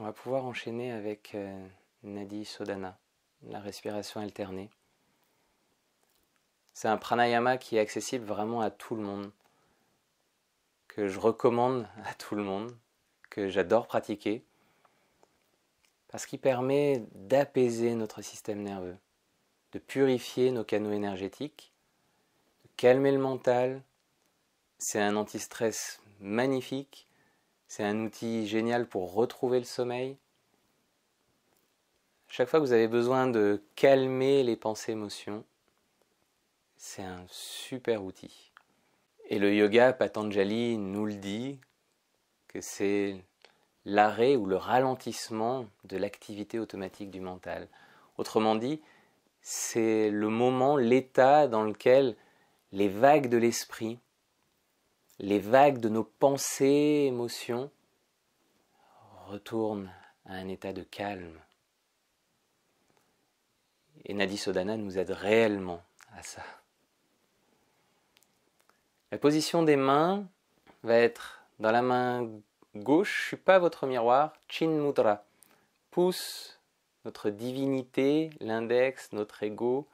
on va pouvoir enchaîner avec euh, Nadi Sodhana, la respiration alternée. C'est un pranayama qui est accessible vraiment à tout le monde, que je recommande à tout le monde, que j'adore pratiquer, parce qu'il permet d'apaiser notre système nerveux, de purifier nos canaux énergétiques, de calmer le mental. C'est un anti-stress magnifique, c'est un outil génial pour retrouver le sommeil. Chaque fois que vous avez besoin de calmer les pensées émotions, c'est un super outil. Et le yoga Patanjali nous le dit, que c'est l'arrêt ou le ralentissement de l'activité automatique du mental. Autrement dit, c'est le moment, l'état dans lequel les vagues de l'esprit, les vagues de nos pensées, émotions, retournent à un état de calme. Et Nadi Sodhana nous aide réellement à ça. La position des mains va être dans la main gauche, je ne suis pas votre miroir, Chin Mudra. Pousse notre divinité, l'index, notre ego.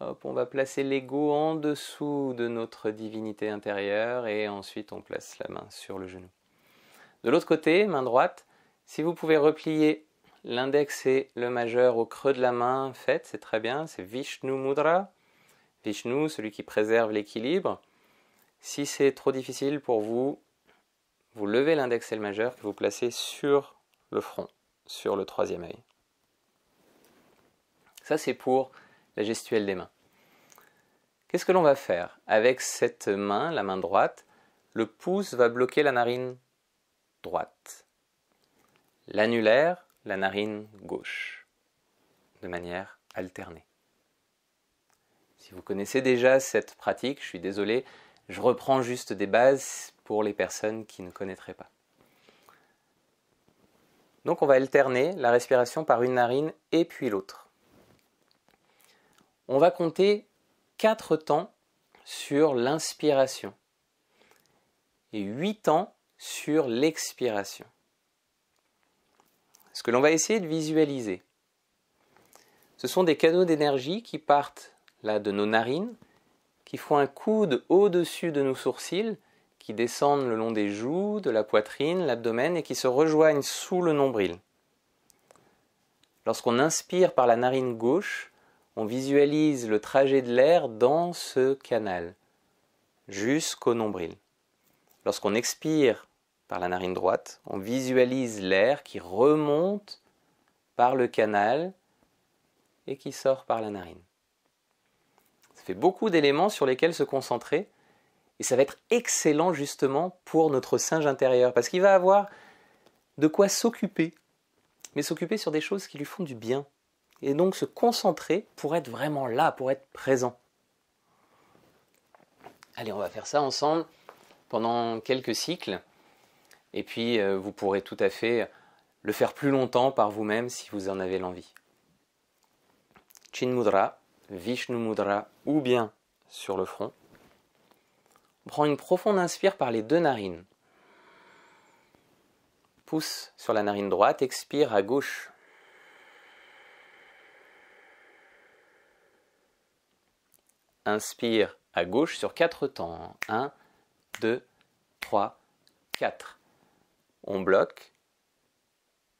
Hop, on va placer l'ego en dessous de notre divinité intérieure et ensuite on place la main sur le genou. De l'autre côté, main droite, si vous pouvez replier l'index et le majeur au creux de la main, faites, c'est très bien, c'est Vishnu Mudra. Vishnu, celui qui préserve l'équilibre. Si c'est trop difficile pour vous, vous levez l'index et le majeur que vous placez sur le front, sur le troisième œil. Ça, c'est pour la gestuelle des mains. Qu'est-ce que l'on va faire? Avec cette main, la main droite, le pouce va bloquer la narine droite. L'annulaire, la narine gauche, de manière alternée. Si vous connaissez déjà cette pratique, je suis désolé, je reprends juste des bases pour les personnes qui ne connaîtraient pas. Donc on va alterner la respiration par une narine et puis l'autre. On va compter 4 temps sur l'inspiration et 8 temps sur l'expiration. Ce que l'on va essayer de visualiser, ce sont des canaux d'énergie qui partent là de nos narines, qui font un coude au-dessus de nos sourcils, qui descendent le long des joues, de la poitrine, l'abdomen et qui se rejoignent sous le nombril. Lorsqu'on inspire par la narine gauche, on visualise le trajet de l'air dans ce canal, jusqu'au nombril. Lorsqu'on expire par la narine droite, on visualise l'air qui remonte par le canal et qui sort par la narine fait beaucoup d'éléments sur lesquels se concentrer. Et ça va être excellent justement pour notre singe intérieur, parce qu'il va avoir de quoi s'occuper, mais s'occuper sur des choses qui lui font du bien. Et donc se concentrer pour être vraiment là, pour être présent. Allez, on va faire ça ensemble pendant quelques cycles. Et puis, euh, vous pourrez tout à fait le faire plus longtemps par vous-même si vous en avez l'envie. Chin Mudra, Vishnu Mudra ou bien sur le front. On prend une profonde inspire par les deux narines. Pousse sur la narine droite, expire à gauche. Inspire à gauche sur quatre temps. 1, 2, 3, 4. On bloque,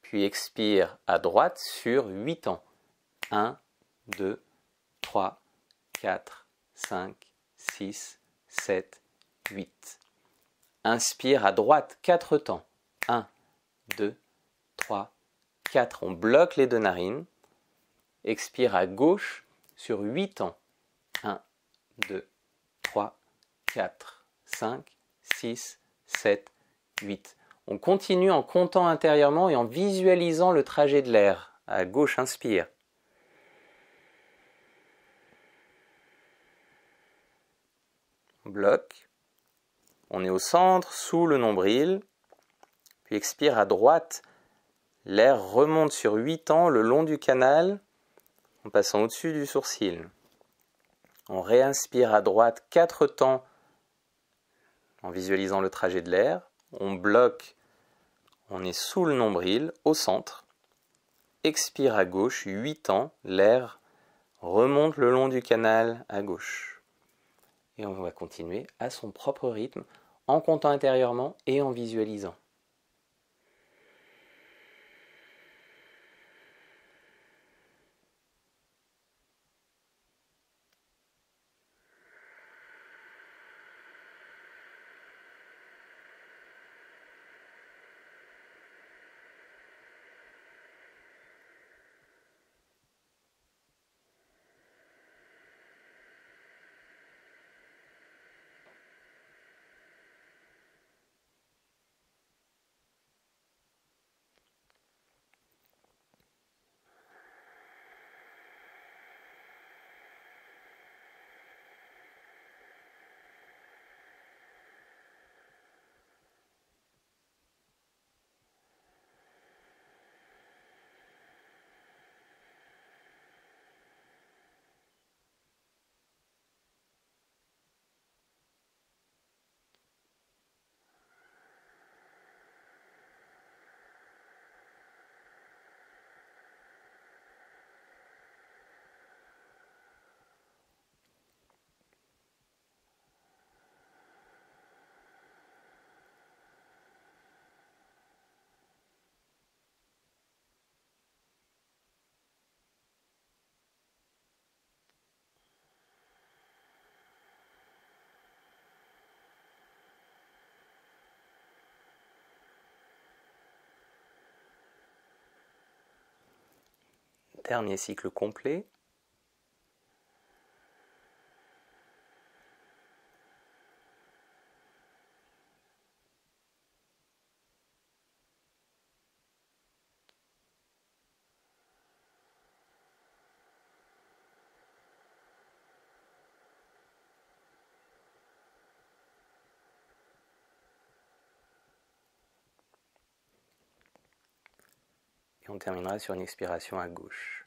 puis expire à droite sur 8 temps. 1, 2, 3, 4, 5, 6, 7, 8. Inspire à droite 4 temps. 1, 2, 3, 4. On bloque les deux narines. Expire à gauche sur 8 temps. 1, 2, 3, 4, 5, 6, 7, 8. On continue en comptant intérieurement et en visualisant le trajet de l'air. À gauche, inspire. bloc. On est au centre, sous le nombril. Puis expire à droite. L'air remonte sur 8 temps le long du canal en passant au-dessus du sourcil. On réinspire à droite 4 temps en visualisant le trajet de l'air. On bloque On est sous le nombril, au centre. Expire à gauche, 8 temps, l'air remonte le long du canal à gauche. Et on va continuer à son propre rythme, en comptant intérieurement et en visualisant. Dernier cycle complet. Et on terminera sur une expiration à gauche.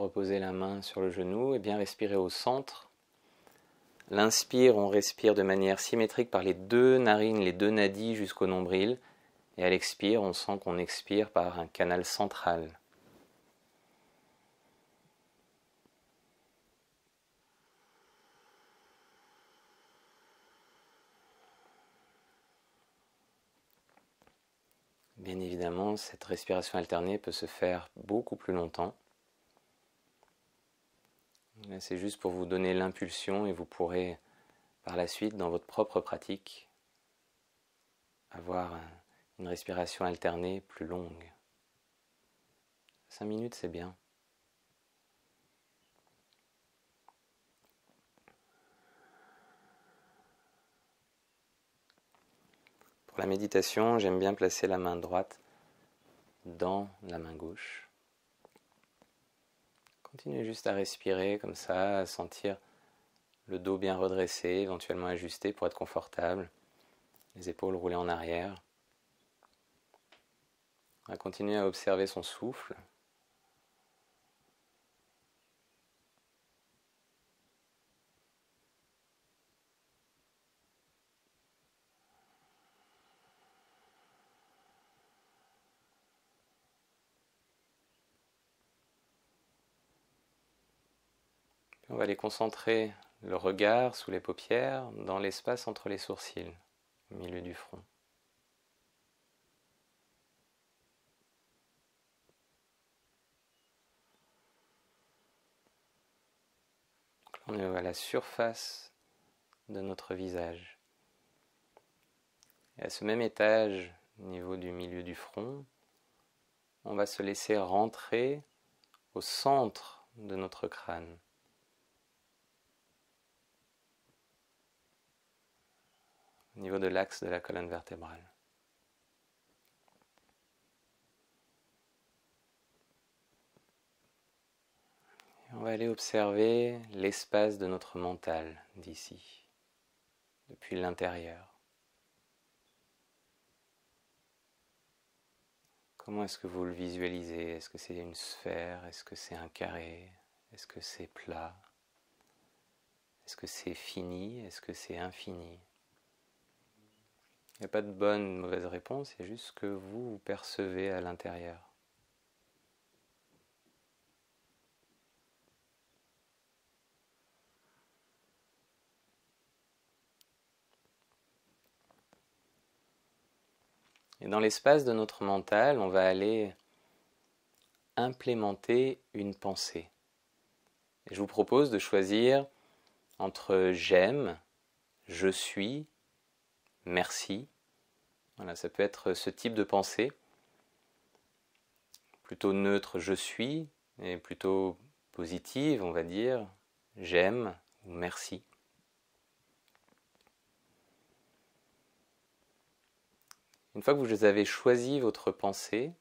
Reposer la main sur le genou et bien respirer au centre. L'inspire, on respire de manière symétrique par les deux narines, les deux nadis jusqu'au nombril. Et à l'expire, on sent qu'on expire par un canal central. Bien évidemment, cette respiration alternée peut se faire beaucoup plus longtemps. C'est juste pour vous donner l'impulsion et vous pourrez par la suite, dans votre propre pratique, avoir une respiration alternée plus longue. Cinq minutes, c'est bien. Pour la méditation, j'aime bien placer la main droite dans la main gauche. Continuez juste à respirer comme ça, à sentir le dos bien redressé, éventuellement ajusté pour être confortable, les épaules roulées en arrière. On va continuer à observer son souffle. On va aller concentrer le regard sous les paupières dans l'espace entre les sourcils, au milieu du front. on est à la surface de notre visage. Et à ce même étage, au niveau du milieu du front, on va se laisser rentrer au centre de notre crâne. Au niveau de l'axe de la colonne vertébrale. On va aller observer l'espace de notre mental d'ici, depuis l'intérieur. Comment est-ce que vous le visualisez? Est-ce que c'est une sphère? Est-ce que c'est un carré? Est-ce que c'est plat? Est-ce que c'est fini? Est-ce que c'est infini? Il n'y a pas de bonne ou mauvaise réponse, a juste ce que vous, vous percevez à l'intérieur. Et dans l'espace de notre mental, on va aller implémenter une pensée. Et je vous propose de choisir entre j'aime, je suis, merci. Voilà, ça peut être ce type de pensée. Plutôt neutre, je suis, et plutôt positive, on va dire, j'aime ou merci. Une fois que vous avez choisi votre pensée,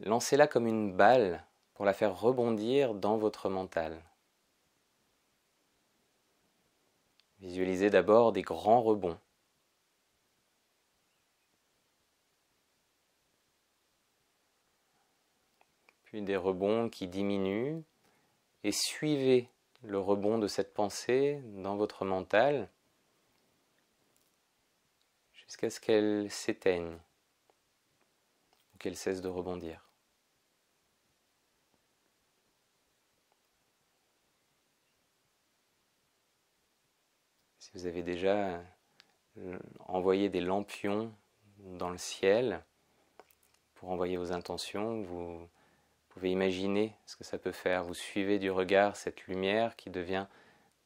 lancez-la comme une balle pour la faire rebondir dans votre mental. Visualisez d'abord des grands rebonds. Puis des rebonds qui diminuent et suivez le rebond de cette pensée dans votre mental jusqu'à ce qu'elle s'éteigne ou qu'elle cesse de rebondir. Si vous avez déjà euh, envoyé des lampions dans le ciel pour envoyer vos intentions, vous pouvez imaginer ce que ça peut faire. Vous suivez du regard cette lumière qui devient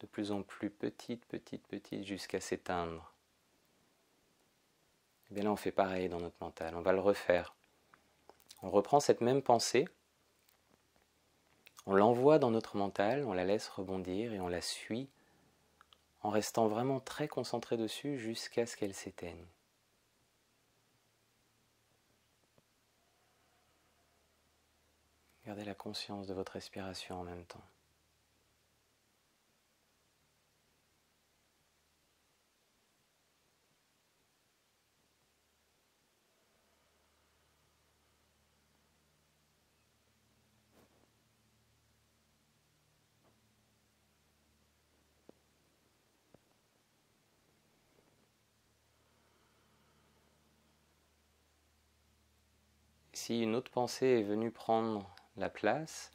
de plus en plus petite, petite, petite jusqu'à s'éteindre. Et eh bien là, on fait pareil dans notre mental. On va le refaire. On reprend cette même pensée, on l'envoie dans notre mental, on la laisse rebondir et on la suit en restant vraiment très concentré dessus jusqu'à ce qu'elle s'éteigne. Gardez la conscience de votre respiration en même temps. Si une autre pensée est venue prendre la place,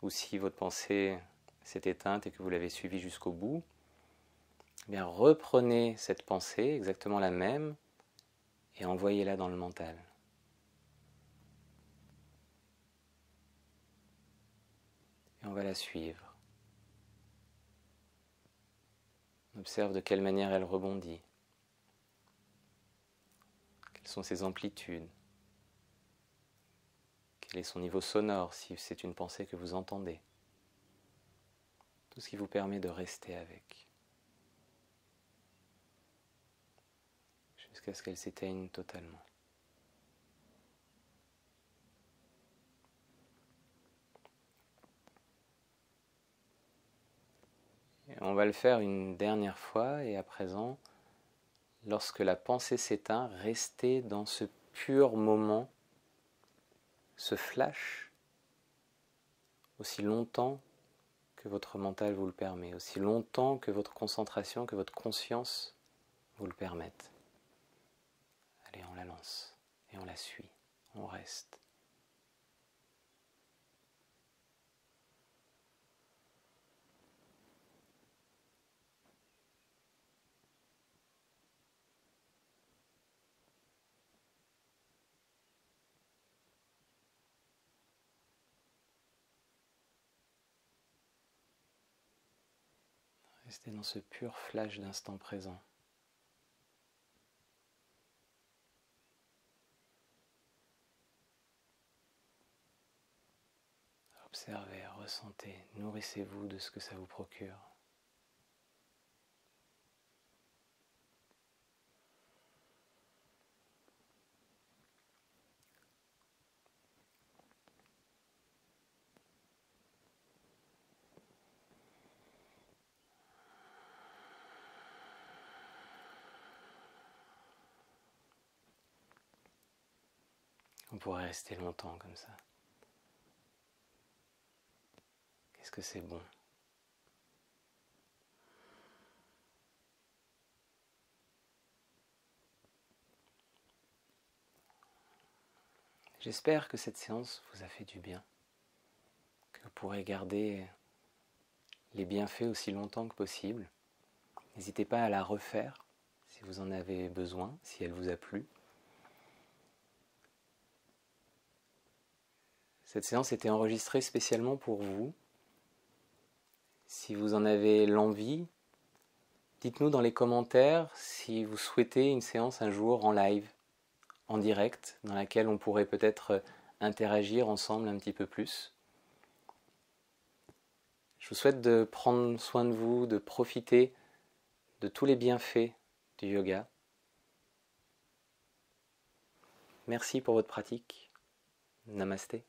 ou si votre pensée s'est éteinte et que vous l'avez suivie jusqu'au bout, eh reprenez cette pensée, exactement la même, et envoyez-la dans le mental. Et on va la suivre. On observe de quelle manière elle rebondit sont ses amplitudes? Quel est son niveau sonore si c'est une pensée que vous entendez? Tout ce qui vous permet de rester avec. Jusqu'à ce qu'elle s'éteigne totalement. on va le faire une dernière fois et à présent, lorsque la pensée s'éteint, restez dans ce pur moment, ce flash, aussi longtemps que votre mental vous le permet, aussi longtemps que votre concentration, que votre conscience vous le permettent. Allez, on la lance et on la suit, on reste. Restez dans ce pur flash d'instant présent. Observez, ressentez, nourrissez-vous de ce que ça vous procure. On pourrait rester longtemps comme ça. Qu'est-ce que c'est bon? J'espère que cette séance vous a fait du bien, que vous pourrez garder les bienfaits aussi longtemps que possible. N'hésitez pas à la refaire si vous en avez besoin, si elle vous a plu. Cette séance était enregistrée spécialement pour vous. Si vous en avez l'envie, dites-nous dans les commentaires si vous souhaitez une séance un jour en live, en direct, dans laquelle on pourrait peut-être interagir ensemble un petit peu plus. Je vous souhaite de prendre soin de vous, de profiter de tous les bienfaits du yoga. Merci pour votre pratique. Namasté.